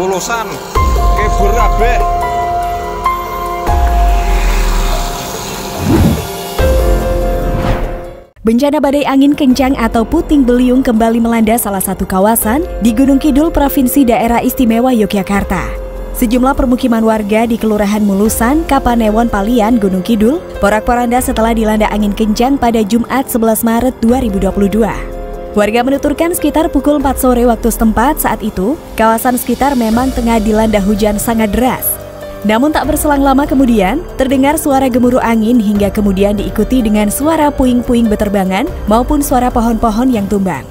Mulusan kebur. Bencana badai angin kencang atau puting beliung kembali melanda salah satu kawasan di Gunung Kidul, Provinsi Daerah Istimewa Yogyakarta. Sejumlah permukiman warga di Kelurahan Mulusan, Kapanewon, Palian, Gunung Kidul, porak-poranda setelah dilanda angin kencang pada Jumat 11 Maret 2022. Warga menuturkan sekitar pukul 4 sore waktu setempat saat itu, kawasan sekitar memang tengah dilanda hujan sangat deras. Namun tak berselang lama kemudian, terdengar suara gemuruh angin hingga kemudian diikuti dengan suara puing-puing beterbangan maupun suara pohon-pohon yang tumbang.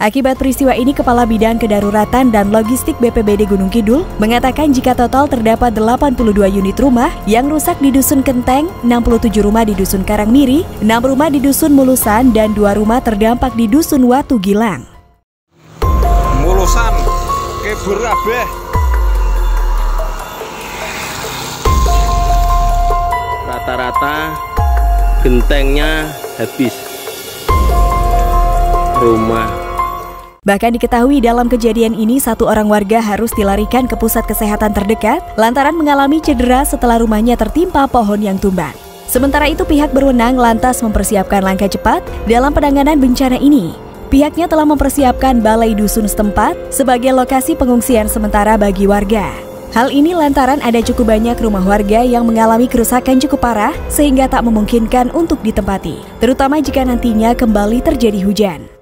Akibat peristiwa ini, Kepala Bidang Kedaruratan dan Logistik BPBD Gunung Kidul mengatakan jika total terdapat 82 unit rumah yang rusak di Dusun Kenteng, 67 rumah di Dusun Karangmiri, 6 rumah di Dusun Mulusan, dan 2 rumah terdampak di Dusun Watu Gilang. Mulusan kebur kabeh. Rata-rata gentengnya habis. Rumah Bahkan diketahui dalam kejadian ini satu orang warga harus dilarikan ke pusat kesehatan terdekat lantaran mengalami cedera setelah rumahnya tertimpa pohon yang tumbang. Sementara itu pihak berwenang lantas mempersiapkan langkah cepat dalam penanganan bencana ini. Pihaknya telah mempersiapkan balai dusun setempat sebagai lokasi pengungsian sementara bagi warga. Hal ini lantaran ada cukup banyak rumah warga yang mengalami kerusakan cukup parah sehingga tak memungkinkan untuk ditempati, terutama jika nantinya kembali terjadi hujan.